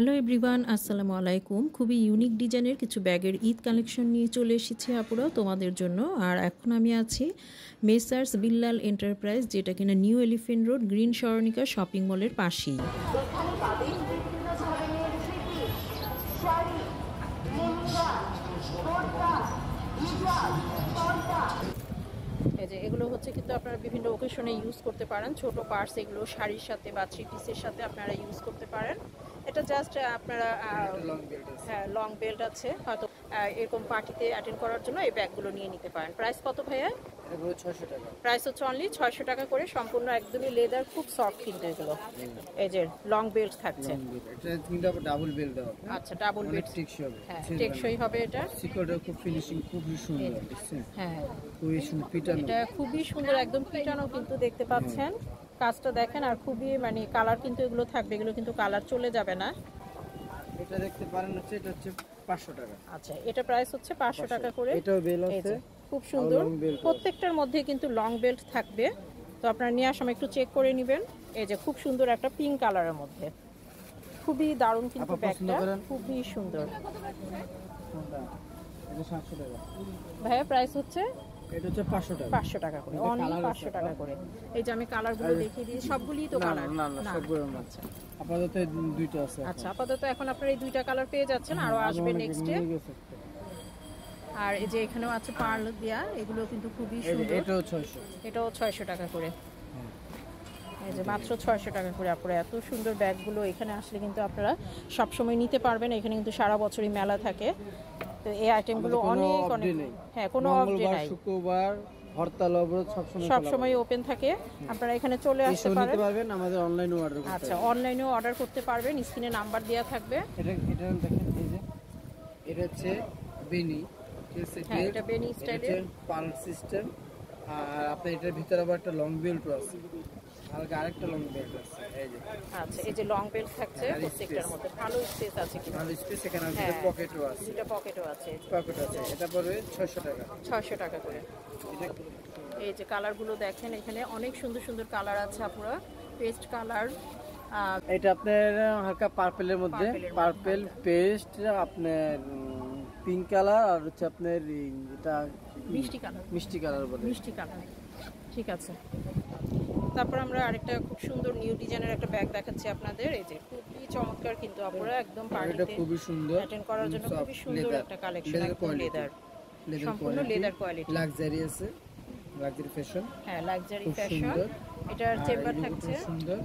Hello everyone, আসসালামু আলাইকুম। খুবই ইউনিক ডিজাইনের কিছু ব্যাগের ঈদ কালেকশন নিয়ে চলে এসেছি আপুরা তোমাদের জন্য। আর এখন আমি আছি মেসার্স বিল্লাল এন্টারপ্রাইজ যেটা কিনা নিউ এলিফেন্ট রোড গ্রিন সরণিকা শপিং মলের পাশেই। এই যে এগুলো হচ্ছে কিন্তু আপনারা বিভিন্ন ওকেশনে ইউজ করতে পারেন। ছোট পার্স এগুলো শাড়ির সাথে বা থ্রি পিসের সাথে আপনারা ইউজ করতে পারেন। এটা জাস্ট আপনারা হ্যাঁ লং বেল্ট আছে। হয়তো এরকম পার্টিতে অ্যাটেন্ড করার জন্য এই ব্যাগগুলো নিয়ে নিতে পারেন। প্রাইস কত ভাইয়া? এগুলো ছশো টাকা। প্রাইস হচ্ছে অনলি ছয়শো টাকা করে সম্পূর্ণ একদমই লেদার খুব সফট কিন্তু এগুলো। এই যে লং বেল্ট থাকছে। ডাবল আচ্ছা ডাবল বেল্ট টেকসই হবে। হ্যাঁ টেকসই হবে। এটা। সিকোটা খুব ফিনিশিং খুবই সুন্দর হ্যাঁ। খুবই সুন্দর পিটানো। এটা খুবই সুন্দর একদম পিটানো কিন্তু দেখতে পাচ্ছেন। কাজটা দেখেন আর খুবই মানে কালার কিন্তু এগুলো থাকবে এগুলো কিন্তু কালার চলে যাবে না। এটা দেখতে পারেন হচ্ছে এটা হচ্ছে পাঁচশো টাকা। আচ্ছা এটা প্রাইস হচ্ছে পাঁচশো টাকা করে। এটাও বেল আছে। খুব সুন্দর। প্রত্যেকটার মধ্যে কিন্তু লং বেল্ট থাকবে। তো আপনারা নিয়ে সময় একটু চেক করে নেবেন। এই যে খুব সুন্দর একটা পিঙ্ক কালারের মধ্যে। খুবই দারুণ কিন্তু ব্যাগটা। খুবই সুন্দর। এটা সাতশো টাকা। ভাইয়া প্রাইস হচ্ছে এটা হচ্ছে পাঁচশো টাকা। পাঁচশো টাকা করে। অনলি colour আছে। পাঁচশো টাকা করে। এই যে আমি কালারগুলো দেখিয়ে দিই সবগুলিই তো কালার না না সবগুলো না আচ্ছা। আপাতত দুইটা আছে আচ্ছা আপাতত এখন আপনারা এই দুইটা কালার পেয়ে যাচ্ছেন আরও আরও আসবে নেক্সটে একটা। আর এই যে এখানেও আছে পার্ল দেয়া এগুলো কিন্তু খুবই সুন্দর। এটাও ছয়শো। এটাও ছয়শো টাকা করে। হ্যাঁ। এই যে মাত্র ছয়শো টাকা করে আপনারা এত সুন্দর ব্যাগগুলো এখানে আসলে কিন্তু আপনারা সবসময় নিতে পারবেন। এখানে কিন্তু সারা বছরই মেলা থাকে। তো এই আইটেমগুলো অনেক অনেক হ্যাঁ কোনো ডে নাই। শুক্রবার হরতাল অবরোধ সবসময় সব সময় ওপেন থাকে। আপনারা এখানে চলে আসতে পারবেন আমাদের অনলাইনে অর্ডার করতে আচ্ছা অনলাইনেও অর্ডার করতে পারবেন স্ক্রিনে নাম্বার দেওয়া থাকবে। এটা এটা দেখেন এই যে এটা হচ্ছে বেনি ঠিক আছে হ্যাঁ, এটা বেনি স্টাইলের। পাল সিস্টেম আর আপনার এটার ভিতরে আবার একটা লং বেল্ট আছে। হালকা আরেকটা লং বেল্ট আছে এই যে। আচ্ছা এই যে লং বেল্ট থাকছে প্রত্যেকটার মধ্যে। ভালো স্পেস আছে কিন্তু। ভালো স্পেস এখানে হ্যাঁ। পকেটও আছে। দুটা পকেটও আছে পকেট আছে এটা পড়বে ছয়শো টাকা। ছয়শো টাকা করে। এই যে কালারগুলো দেখেন এখানে অনেক সুন্দর সুন্দর কালার আছে আপুরা। পেস্ট কালার এটা আপনার হালকা পার্পেলের মধ্যে, পার্পেল পেস্ট আপনার পিঙ্ক কালার আর হচ্ছে আপনার এটা মিষ্টি কালার। মিষ্টি কালার বলে। মিষ্টি কালার। ঠিক আছে। তারপর আমরা আরেকটা খুব সুন্দর নিউ ডিজাইনের একটা ব্যাগ দেখাচ্ছি আপনাদের। এই যে খুবই চমৎকার কিন্তু আপুরা একদম পার্টিতে খুবই সুন্দর। অ্যাটেন্ড করার জন্য খুবই সুন্দর একটা কালেকশন একদম লেদার সম্পূর্ণ লেদার কোয়ালিটি লাক্সারি আছে। লাক্সারি ফ্যাশন হ্যাঁ লাক্সারি ফ্যাশন সুন্দর। এটার চেম্বার থাকছে। সুন্দর।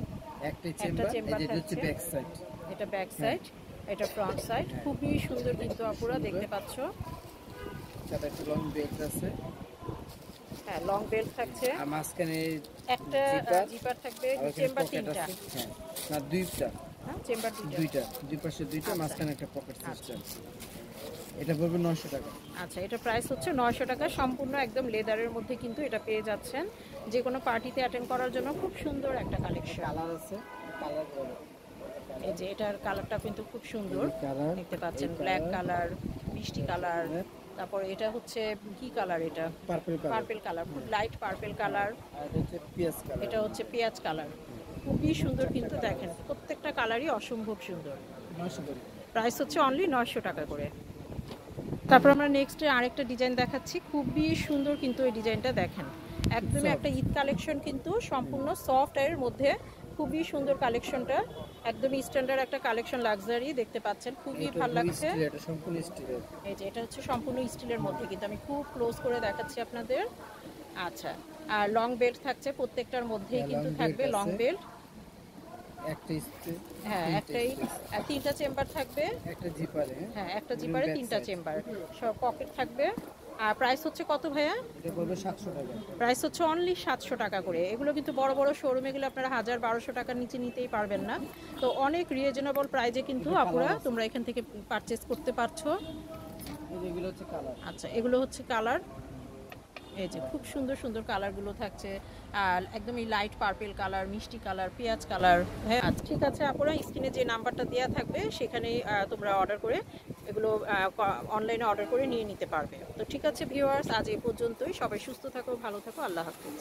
একটা চেম্বার এটা হচ্ছে ব্যাক সাইড এটা ব্যাক সাইড এটা ফ্রন্ট সাইড খুবই সুন্দর কিন্তু আপুরা দেখতে পাচ্ছো। সাথে একটা লং বেল্ট আছে। হ্যাঁ লং বেল্ট থাকছে। আর মাঝখানে একটা জিপার থাকবে চেম্বার তিনটা। হ্যাঁ না দুইটা। হ্যাঁ চেম্বার তিনটা। দুইটা দুই পাশে দুইটা আচ্ছা। মাঝখানে একটা পকেট সিস্টেম এটা পড়বে নশো টাকা। আচ্ছা এটা প্রাইস হচ্ছে নয়শো টাকা। সম্পূর্ণ একদম লেদারের মধ্যে কিন্তু এটা পেয়ে যাচ্ছেন। যে কোনো পার্টিতে অ্যাটেন্ড করার জন্য খুব সুন্দর একটা কালেকশন কালার আছে কালার এই যে এটার কালারটা কিন্তু খুব সুন্দর। দেখতে পাচ্ছেন ব্ল্যাক কালার মিষ্টি কালার। হ্যাঁ। তারপর এটা হচ্ছে কি কালার এটা? Purple colour. খুব লাইট পার্পেল কালার। এটা হচ্ছে পিয়াজ কালার। এটা হচ্ছে পেঁয়াজ কালার। খুবই সুন্দর কিন্তু দেখেন প্রত্যেকটা কালারই অসম্ভব সুন্দর। প্রাইস হচ্ছে অনলি নয়শো টাকা করে। তারপর আমরা নেক্সট আরেকটা ডিজাইন দেখাচ্ছি। খুবই সুন্দর কিন্তু এই ডিজাইনটা দেখেন। একদমই একটা ঈদ কালেকশন কিন্তু সম্পূর্ণ সফট এর মধ্যে খুবই সুন্দর কালেকশনটা। একদম স্ট্যান্ডার্ড একটা কালেকশন লাক্সারি দেখতে পাচ্ছেন। খুবই ভালো লাগছে। এটা সম্পূর্ণ স্টিলের এই যে এটা হচ্ছে সম্পূর্ণ স্টিলের মধ্যে কিন্তু আমি খুব ক্লোজ করে দেখাচ্ছি আপনাদের। আচ্ছা আর লং বেল্ট থাকছে প্রত্যেকটার মধ্যেই হ্যাঁ, কিন্তু থাকবে লং বেল্ট একটা হ্যাঁ একটাই তিনটা চেম্বার থাকবে। একটা জিপারে হ্যাঁ? একটা জিপারে তিনটা চেম্বার। সব পকেট থাকবে। আর প্রাইস হচ্ছে কত ভাইয়া? প্রাইস হচ্ছে অনলি সাতশো টাকা করে। এগুলো কিন্তু বড় বড় শোরুমে গেলে আপনারা হাজার বারোশো টাকার নিচে নিতেই পারবেন না। তো অনেক রিজনেবল প্রাইজে কিন্তু আপুরা তোমরা এখান থেকে পারচেস করতে পারছ। আচ্ছা এগুলো হচ্ছে কালার এই যে খুব সুন্দর সুন্দর কালারগুলো থাকছে। আর একদমই লাইট পার্পেল কালার মিষ্টি কালার পেঁয়াজ কালার হ্যাঁ আচ্ছা, ঠিক আছে আপনারা স্ক্রিনে যে নাম্বারটা দেওয়া থাকবে সেখানেই তোমরা অর্ডার করে এগুলো অনলাইনে অর্ডার করে নিয়ে নিতে পারবে। তো ঠিক আছে ভিউয়ার্স আজ এই পর্যন্তই। সবাই সুস্থ থাকো ভালো থাকো আল্লাহ হাফিজ।